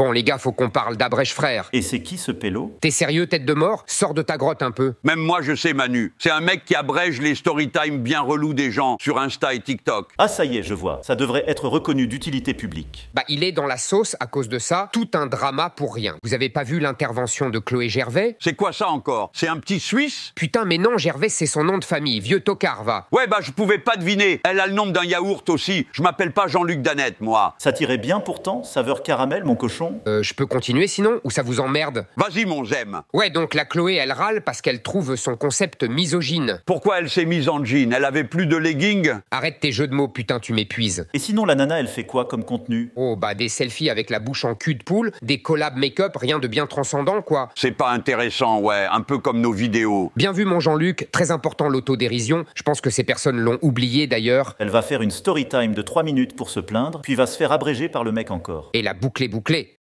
Bon, les gars, faut qu'on parle d'Abrèche frère. Et c'est qui ce pélo? T'es sérieux, tête de mort? Sors de ta grotte un peu. Même moi, je sais, Manu. C'est un mec qui abrège les storytime bien relous des gens sur Insta et TikTok. Ah ça y est, je vois. Ça devrait être reconnu d'utilité publique. Bah, il est dans la sauce à cause de ça. Tout un drama pour rien. Vous avez pas vu l'intervention de Chloé Gervais? C'est quoi ça encore? C'est un petit Suisse? Putain, mais non, Gervais, c'est son nom de famille. Vieux tocard, va. Ouais, bah je pouvais pas deviner. Elle a le nom d'un yaourt aussi. Je m'appelle pas Jean-Luc Danette, moi. Ça tirait bien pourtant, saveur caramel, mon cochon. Euh, je peux continuer sinon Ou ça vous emmerde Vas-y, mon j'aime. Ouais, donc la Chloé, elle râle parce qu'elle trouve son concept misogyne. Pourquoi elle s'est mise en jean? Elle avait plus de leggings Arrête tes jeux de mots, putain, tu m'épuises. Et sinon, la nana, elle fait quoi comme contenu? Oh, bah des selfies avec la bouche en cul de poule, des collabs make-up, rien de bien transcendant, quoi. C'est pas intéressant, ouais. Un peu comme nos vidéos. Bien vu, mon Jean-Luc, très important l'autodérision. Je pense que ces personnes l'ont oublié d'ailleurs. Elle va faire une story time de 3 minutes pour se plaindre, puis va se faire abréger par le mec encore. Et la boucle est bouclée.